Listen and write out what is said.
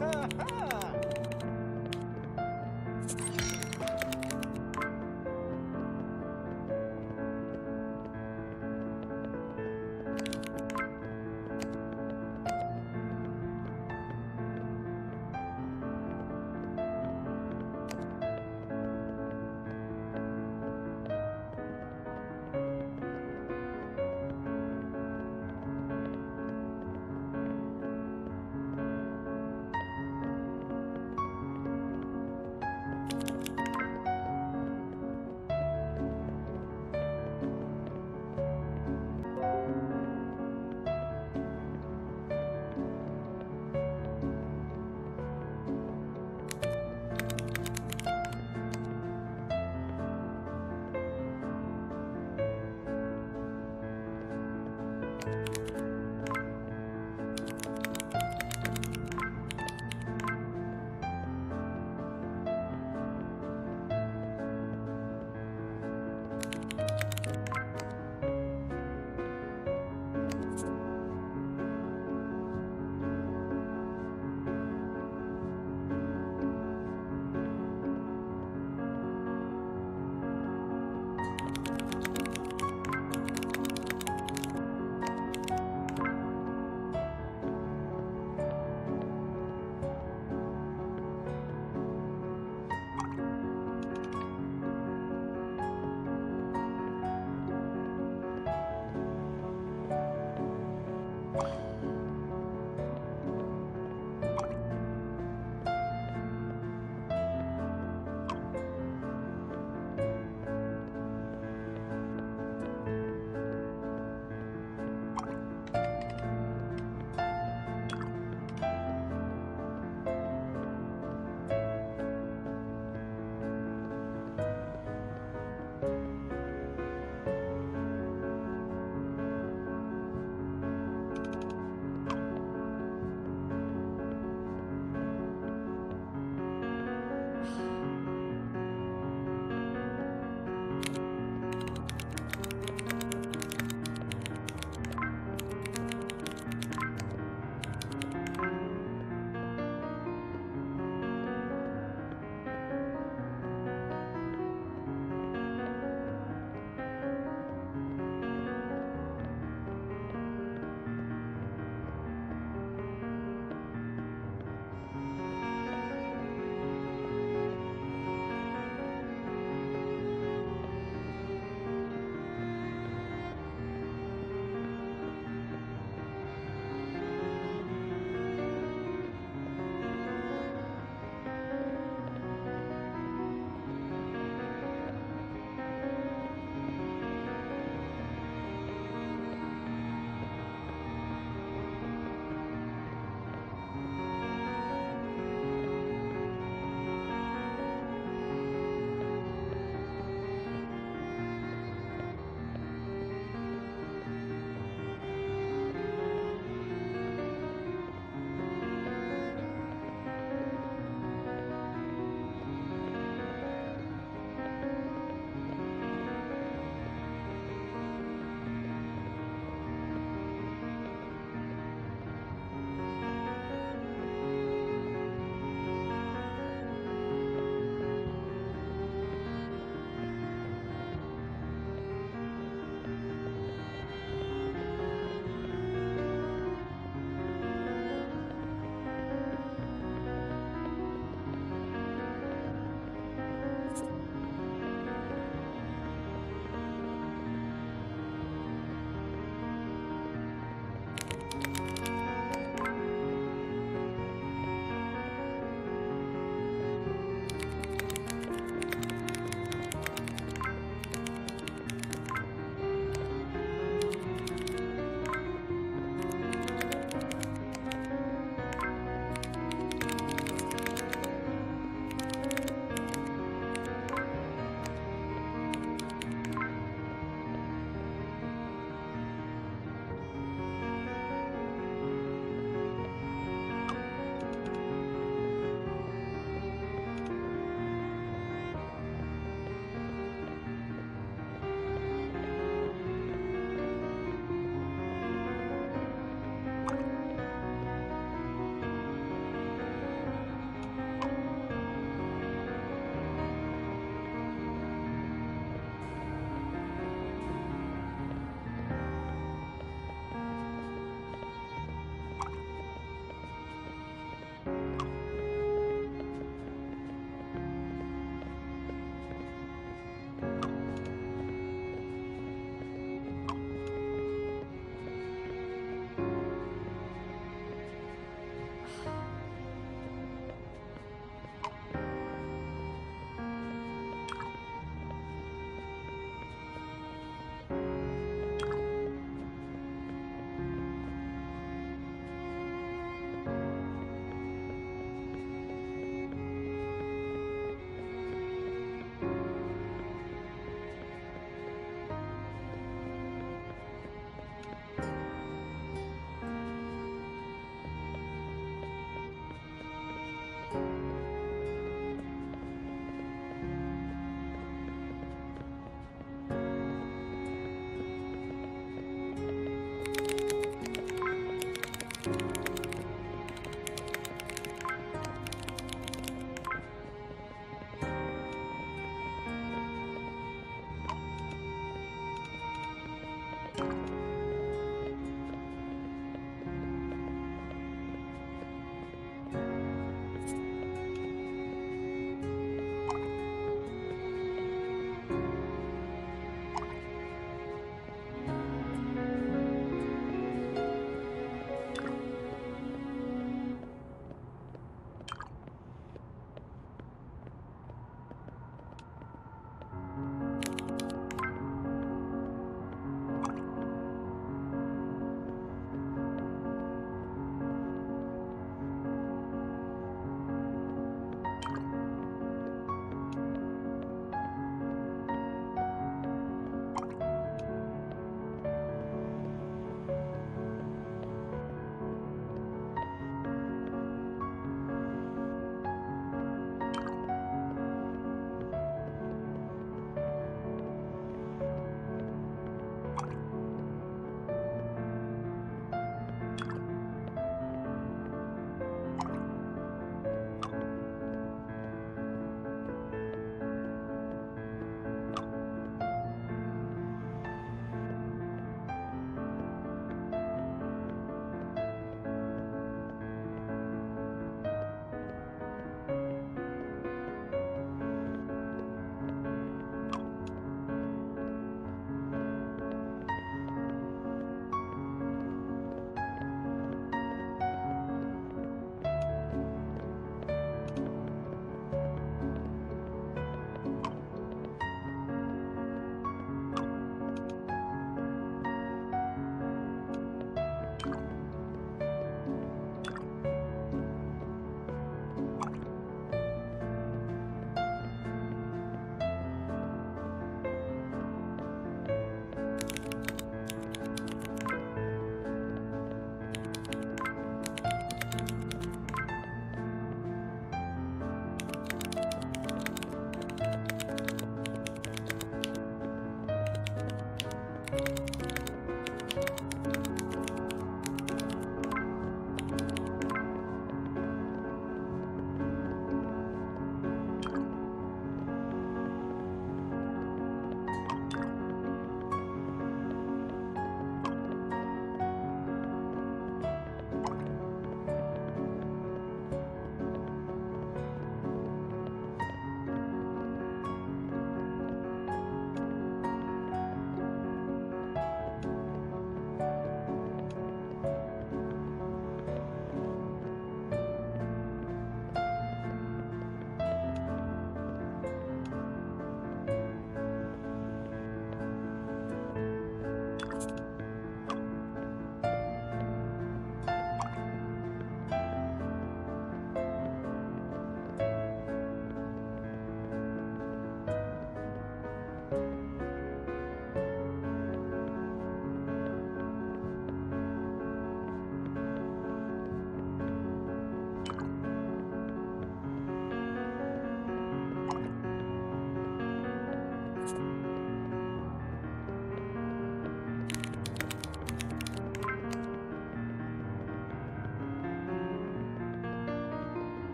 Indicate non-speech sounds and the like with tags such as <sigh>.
Ha <laughs> ha!